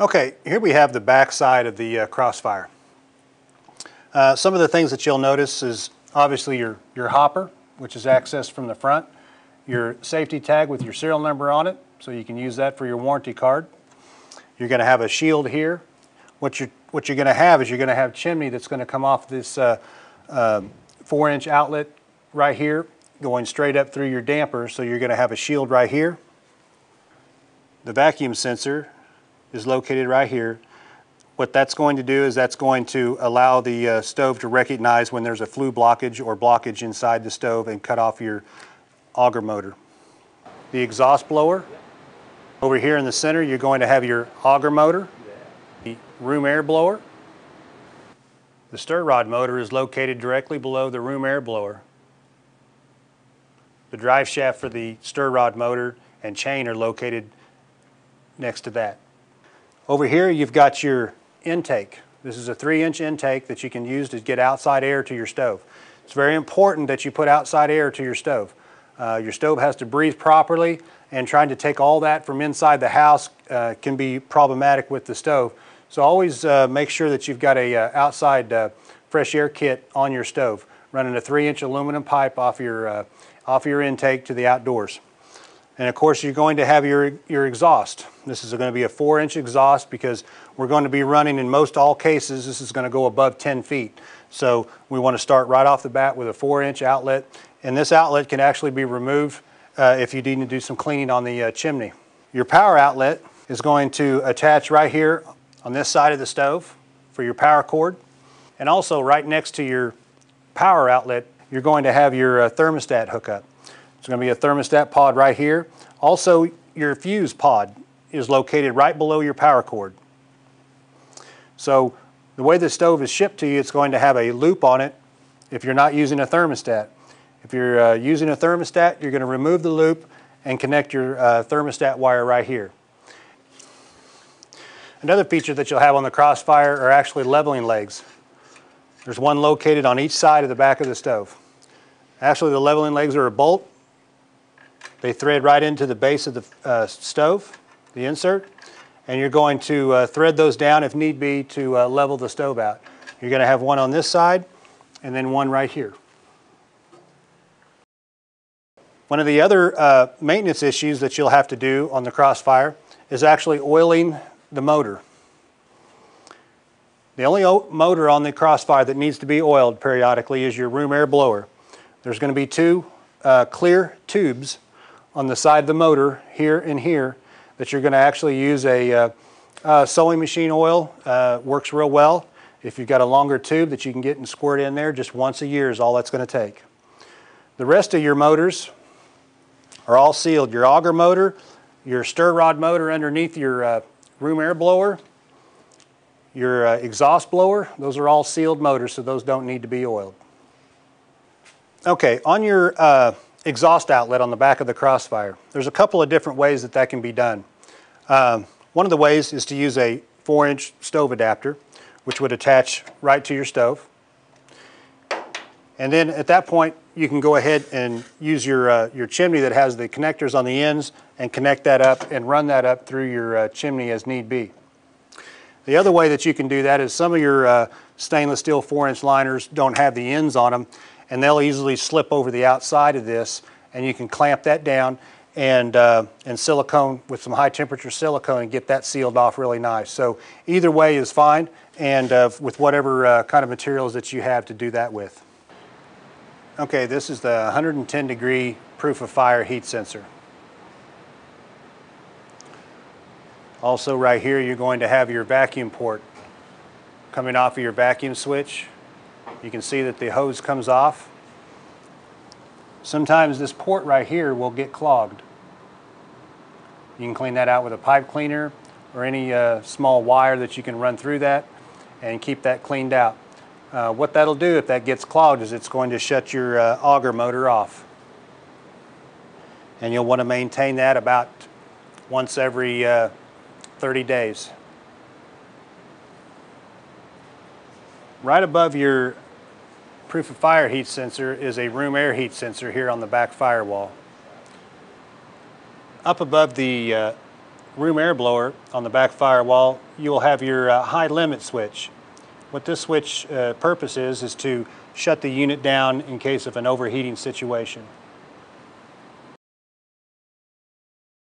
Okay, here we have the back side of the uh, Crossfire. Uh, some of the things that you'll notice is obviously your, your hopper, which is accessed from the front, your safety tag with your serial number on it, so you can use that for your warranty card. You're going to have a shield here. What you're, what you're going to have is you're going to have chimney that's going to come off this uh, uh, four inch outlet right here going straight up through your damper. So you're going to have a shield right here. The vacuum sensor is located right here. What that's going to do is that's going to allow the uh, stove to recognize when there's a flue blockage or blockage inside the stove and cut off your auger motor. The exhaust blower. Over here in the center, you're going to have your auger motor, the room air blower. The stir rod motor is located directly below the room air blower. The drive shaft for the stir rod motor and chain are located next to that. Over here you've got your intake. This is a three inch intake that you can use to get outside air to your stove. It's very important that you put outside air to your stove. Uh, your stove has to breathe properly and trying to take all that from inside the house uh, can be problematic with the stove. So always uh, make sure that you've got a uh, outside uh, fresh air kit on your stove, running a three inch aluminum pipe off your, uh, off your intake to the outdoors. And of course, you're going to have your, your exhaust. This is going to be a four inch exhaust because we're going to be running in most all cases, this is going to go above 10 feet. So we want to start right off the bat with a four inch outlet. And this outlet can actually be removed uh, if you need to do some cleaning on the uh, chimney. Your power outlet is going to attach right here on this side of the stove for your power cord. And also right next to your power outlet, you're going to have your uh, thermostat hookup. It's going to be a thermostat pod right here. Also, your fuse pod is located right below your power cord. So the way the stove is shipped to you, it's going to have a loop on it if you're not using a thermostat. If you're uh, using a thermostat, you're going to remove the loop and connect your uh, thermostat wire right here. Another feature that you'll have on the Crossfire are actually leveling legs. There's one located on each side of the back of the stove. Actually, the leveling legs are a bolt they thread right into the base of the uh, stove, the insert, and you're going to uh, thread those down if need be to uh, level the stove out. You're going to have one on this side and then one right here. One of the other uh, maintenance issues that you'll have to do on the Crossfire is actually oiling the motor. The only motor on the Crossfire that needs to be oiled periodically is your room air blower. There's going to be two uh, clear tubes on the side of the motor here and here that you're going to actually use a uh, uh, sewing machine oil. Uh, works real well. If you've got a longer tube that you can get and squirt in there, just once a year is all that's going to take. The rest of your motors are all sealed. Your auger motor, your stir rod motor underneath your uh, room air blower, your uh, exhaust blower, those are all sealed motors, so those don't need to be oiled. Okay, on your uh, exhaust outlet on the back of the Crossfire. There's a couple of different ways that that can be done. Um, one of the ways is to use a 4-inch stove adapter, which would attach right to your stove. And then at that point, you can go ahead and use your, uh, your chimney that has the connectors on the ends and connect that up and run that up through your uh, chimney as need be. The other way that you can do that is some of your uh, stainless steel 4-inch liners don't have the ends on them and they'll easily slip over the outside of this and you can clamp that down and, uh, and silicone with some high temperature silicone and get that sealed off really nice. So either way is fine and uh, with whatever uh, kind of materials that you have to do that with. Okay, this is the 110 degree proof of fire heat sensor. Also right here you're going to have your vacuum port coming off of your vacuum switch you can see that the hose comes off. Sometimes this port right here will get clogged. You can clean that out with a pipe cleaner or any uh, small wire that you can run through that and keep that cleaned out. Uh, what that'll do if that gets clogged is it's going to shut your uh, auger motor off. And you'll want to maintain that about once every uh, 30 days. Right above your proof of fire heat sensor is a room air heat sensor here on the back firewall. Up above the uh, room air blower on the back firewall, you will have your uh, high limit switch. What this switch uh, purpose is, is to shut the unit down in case of an overheating situation.